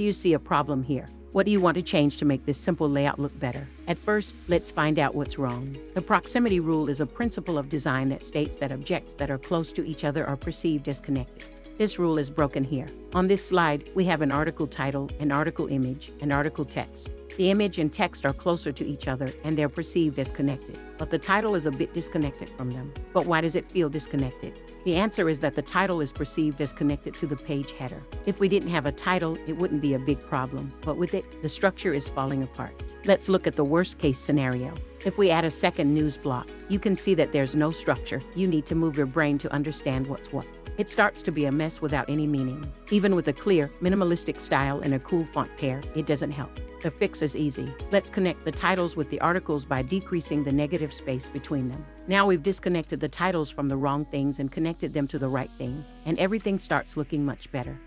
Do you see a problem here? What do you want to change to make this simple layout look better? At first, let's find out what's wrong. The proximity rule is a principle of design that states that objects that are close to each other are perceived as connected. This rule is broken here. On this slide, we have an article title, an article image, and article text. The image and text are closer to each other and they're perceived as connected, but the title is a bit disconnected from them. But why does it feel disconnected? The answer is that the title is perceived as connected to the page header. If we didn't have a title, it wouldn't be a big problem, but with it, the structure is falling apart. Let's look at the worst case scenario. If we add a second news block, you can see that there's no structure. You need to move your brain to understand what's what. It starts to be a mess without any meaning. Even with a clear, minimalistic style and a cool font pair, it doesn't help. The fix is easy. Let's connect the titles with the articles by decreasing the negative space between them. Now we've disconnected the titles from the wrong things and connected them to the right things, and everything starts looking much better.